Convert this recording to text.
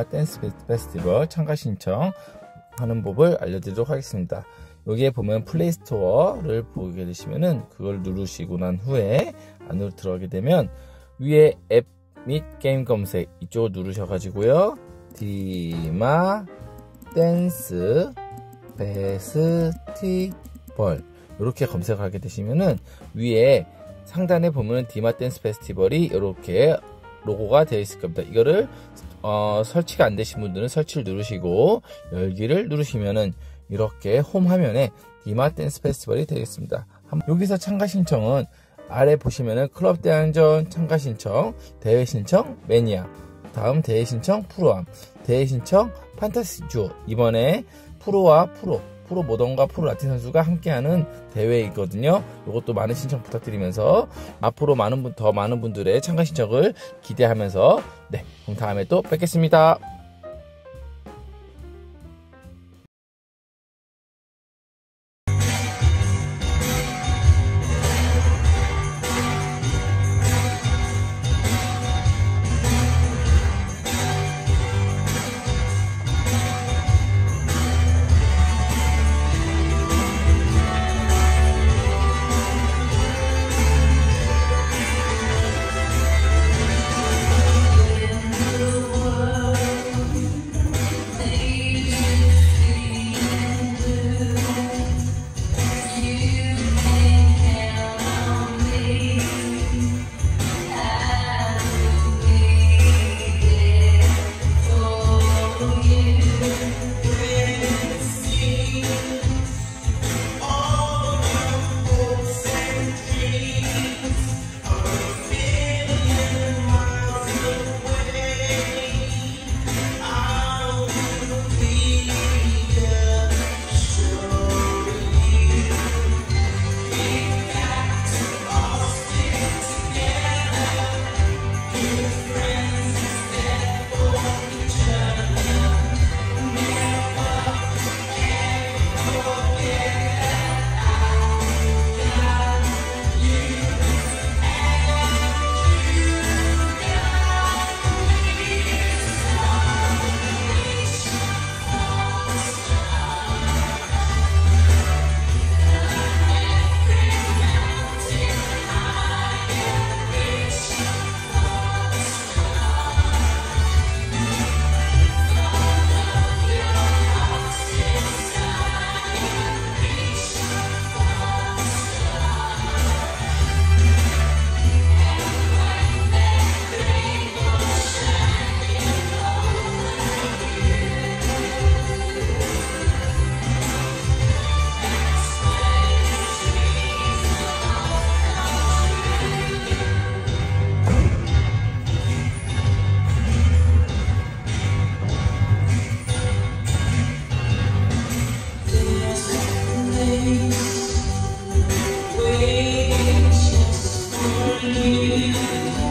디마 댄스 페스티벌 참가 신청 하는 법을 알려드리도록 하겠습니다. 여기에 보면 플레이스토어를 보게 되시면은 그걸 누르시고 난 후에 안으로 들어가게 되면 위에 앱 및 게임 검색 이쪽을 누르셔가지고요. 디마 댄스 페스티벌 이렇게 검색하게 되시면은 위에 상단에 보면 디마 댄스 페스티벌이 이렇게 로고가 되어 있을 겁니다. 이거를 어, 설치가 안 되신 분들은 설치를 누르시고 열기를 누르시면은 이렇게 홈 화면에 디마 댄스 페스티벌이 되겠습니다. 여기서 참가 신청은 아래 보시면은 클럽 대항전 참가 신청, 대회 신청, 매니아, 다음 대회 신청 pro-am, 대회 신청 판타지 쇼 이번에 프로와 프로 프로 모던과 프로 라틴 선수가 함께하는 대회이거든요. 이것도 많은 신청 부탁드리면서 앞으로 많은 분, 더 많은 분들의 참가 신청을 기대하면서 네, 그럼 다음에 또 뵙겠습니다. you.